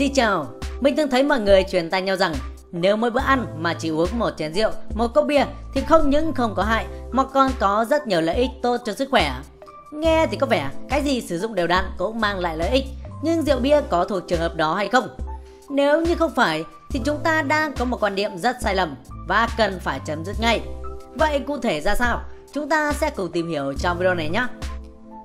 Xin chào, mình từng thấy mọi người truyền tay nhau rằng nếu mỗi bữa ăn mà chỉ uống một chén rượu, một cốc bia thì không những không có hại mà còn có rất nhiều lợi ích tốt cho sức khỏe. Nghe thì có vẻ cái gì sử dụng đều đặn cũng mang lại lợi ích, nhưng rượu bia có thuộc trường hợp đó hay không? Nếu như không phải thì chúng ta đang có một quan điểm rất sai lầm và cần phải chấm dứt ngay. Vậy cụ thể ra sao? Chúng ta sẽ cùng tìm hiểu trong video này nhé.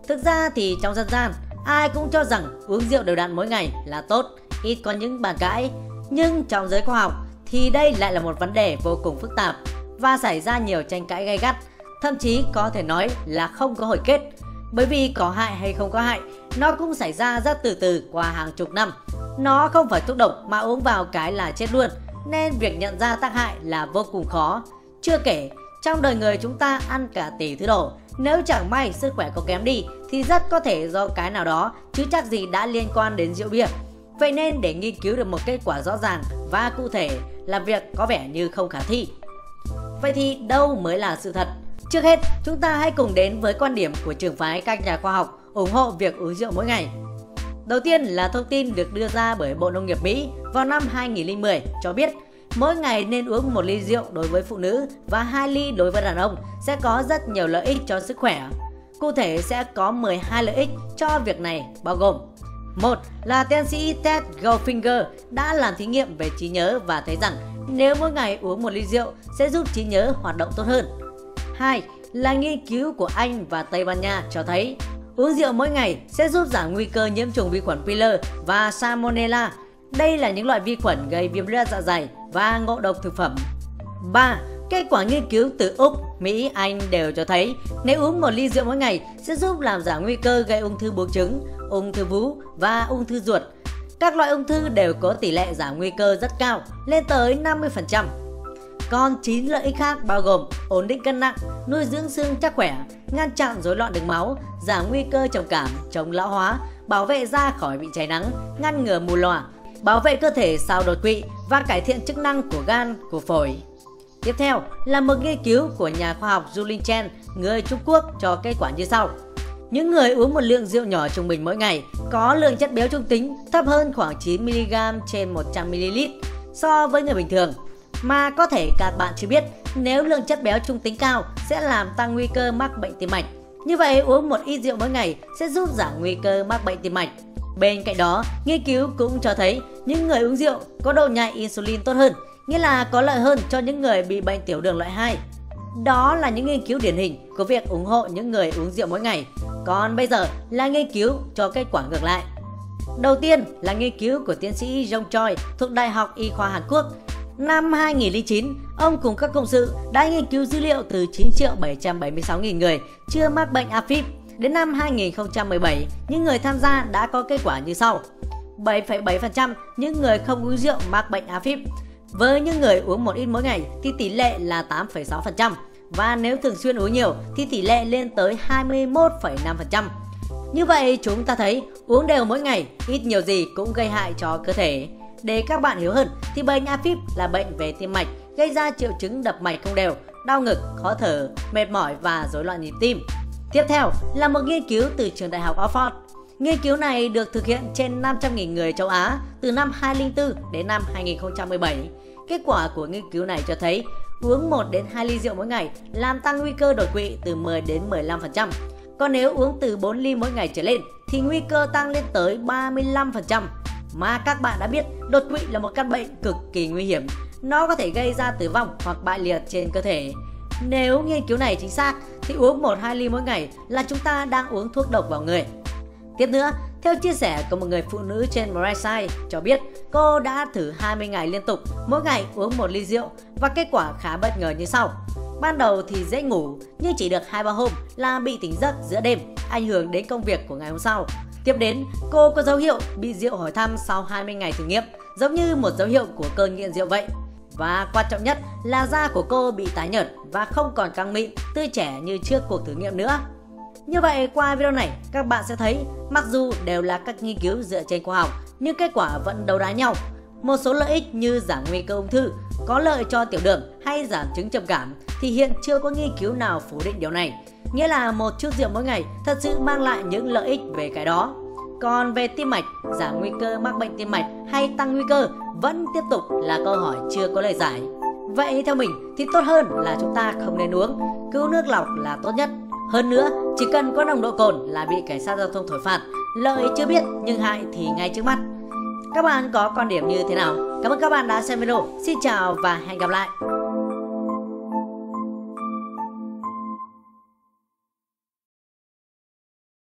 Thực ra thì trong dân gian, ai cũng cho rằng uống rượu đều đặn mỗi ngày là tốt, ít có những bàn cãi. Nhưng trong giới khoa học thì đây lại là một vấn đề vô cùng phức tạp và xảy ra nhiều tranh cãi gay gắt, thậm chí có thể nói là không có hồi kết. Bởi vì có hại hay không có hại, nó cũng xảy ra rất từ từ qua hàng chục năm. Nó không phải thuốc độc mà uống vào cái là chết luôn, nên việc nhận ra tác hại là vô cùng khó. Chưa kể, trong đời người chúng ta ăn cả tỷ thứ đồ, nếu chẳng may sức khỏe có kém đi thì rất có thể do cái nào đó chứ chắc gì đã liên quan đến rượu bia. Vậy nên để nghiên cứu được một kết quả rõ ràng và cụ thể là việc có vẻ như không khả thi. Vậy thì đâu mới là sự thật? Trước hết, chúng ta hãy cùng đến với quan điểm của trường phái các nhà khoa học ủng hộ việc uống rượu mỗi ngày. Đầu tiên là thông tin được đưa ra bởi Bộ Nông nghiệp Mỹ vào năm 2010 cho biết mỗi ngày nên uống một ly rượu đối với phụ nữ và 2 ly đối với đàn ông sẽ có rất nhiều lợi ích cho sức khỏe. Cụ thể sẽ có 12 lợi ích cho việc này bao gồm một là tiến sĩ Ted Goldfinger đã làm thí nghiệm về trí nhớ và thấy rằng nếu mỗi ngày uống một ly rượu sẽ giúp trí nhớ hoạt động tốt hơn. hai Là nghiên cứu của Anh và Tây Ban Nha cho thấy uống rượu mỗi ngày sẽ giúp giảm nguy cơ nhiễm trùng vi khuẩn Piller và Salmonella. Đây là những loại vi khuẩn gây viêm loét dạ dày và ngộ độc thực phẩm. 3. Kết quả nghiên cứu từ Úc, Mỹ, Anh đều cho thấy nếu uống một ly rượu mỗi ngày sẽ giúp làm giảm nguy cơ gây ung thư buồng trứng, ung thư vú và ung thư ruột. Các loại ung thư đều có tỷ lệ giảm nguy cơ rất cao, lên tới 50%. Còn 9 lợi ích khác bao gồm ổn định cân nặng, nuôi dưỡng xương chắc khỏe, ngăn chặn rối loạn đường máu, giảm nguy cơ trầm cảm, chống lão hóa, bảo vệ da khỏi bị cháy nắng, ngăn ngừa mù lòa, bảo vệ cơ thể sau đột quỵ và cải thiện chức năng của gan, của phổi. Tiếp theo là một nghiên cứu của nhà khoa học Julin Chen, người Trung Quốc cho kết quả như sau. Những người uống một lượng rượu nhỏ trung bình mỗi ngày có lượng chất béo trung tính thấp hơn khoảng 9mg trên 100ml so với người bình thường. Mà có thể các bạn chưa biết, nếu lượng chất béo trung tính cao sẽ làm tăng nguy cơ mắc bệnh tim mạch. Như vậy uống một ít rượu mỗi ngày sẽ giúp giảm nguy cơ mắc bệnh tim mạch. Bên cạnh đó, nghiên cứu cũng cho thấy những người uống rượu có độ nhạy insulin tốt hơn, nghĩa là có lợi hơn cho những người bị bệnh tiểu đường loại 2. Đó là những nghiên cứu điển hình của việc ủng hộ những người uống rượu mỗi ngày. Còn bây giờ là nghiên cứu cho kết quả ngược lại. Đầu tiên là nghiên cứu của tiến sĩ Jong Choi thuộc Đại học Y khoa Hàn Quốc. Năm 2009, ông cùng các cộng sự đã nghiên cứu dữ liệu từ 9 triệu 776 nghìn người chưa mắc bệnh AFib. Đến năm 2017, những người tham gia đã có kết quả như sau. 7,7% những người không uống rượu mắc bệnh AFib. Với những người uống một ít mỗi ngày thì tỷ lệ là 8,6% và nếu thường xuyên uống nhiều thì tỷ lệ lên tới 21,5%. Như vậy chúng ta thấy uống đều mỗi ngày ít nhiều gì cũng gây hại cho cơ thể. Để các bạn hiểu hơn thì bệnh AFib là bệnh về tim mạch gây ra triệu chứng đập mạch không đều, đau ngực, khó thở, mệt mỏi và rối loạn nhịp tim. Tiếp theo là một nghiên cứu từ trường đại học Oxford. Nghiên cứu này được thực hiện trên 500.000 người châu Á từ năm 2004 đến năm 2017. Kết quả của nghiên cứu này cho thấy uống 1 đến 2 ly rượu mỗi ngày làm tăng nguy cơ đột quỵ từ 10 đến 15%. Còn nếu uống từ 4 ly mỗi ngày trở lên thì nguy cơ tăng lên tới 35%. Mà các bạn đã biết, đột quỵ là một căn bệnh cực kỳ nguy hiểm. Nó có thể gây ra tử vong hoặc bại liệt trên cơ thể. Nếu nghiên cứu này chính xác thì uống 1-2 ly mỗi ngày là chúng ta đang uống thuốc độc vào người. Tiếp nữa, theo chia sẻ của một người phụ nữ trên Marisai cho biết cô đã thử 20 ngày liên tục, mỗi ngày uống một ly rượu và kết quả khá bất ngờ như sau. Ban đầu thì dễ ngủ nhưng chỉ được 2-3 hôm là bị tỉnh giấc giữa đêm, ảnh hưởng đến công việc của ngày hôm sau. Tiếp đến, cô có dấu hiệu bị rượu hỏi thăm sau 20 ngày thử nghiệm, giống như một dấu hiệu của cơn nghiện rượu vậy. Và quan trọng nhất là da của cô bị tái nhợt và không còn căng mịn, tươi trẻ như trước cuộc thử nghiệm nữa. Như vậy qua video này các bạn sẽ thấy mặc dù đều là các nghiên cứu dựa trên khoa học nhưng kết quả vẫn đấu đá nhau. Một số lợi ích như giảm nguy cơ ung thư, có lợi cho tiểu đường hay giảm chứng trầm cảm thì hiện chưa có nghiên cứu nào phủ định điều này. Nghĩa là một chút rượu mỗi ngày thật sự mang lại những lợi ích về cái đó. Còn về tim mạch, giảm nguy cơ mắc bệnh tim mạch hay tăng nguy cơ vẫn tiếp tục là câu hỏi chưa có lời giải. Vậy theo mình thì tốt hơn là chúng ta không nên uống, cứu nước lọc là tốt nhất. Hơn nữa, chỉ cần có nồng độ cồn là bị cảnh sát giao thông thổi phạt, lợi chưa biết nhưng hại thì ngay trước mắt. Các bạn có quan điểm như thế nào? Cảm ơn các bạn đã xem video. Xin chào và hẹn gặp lại.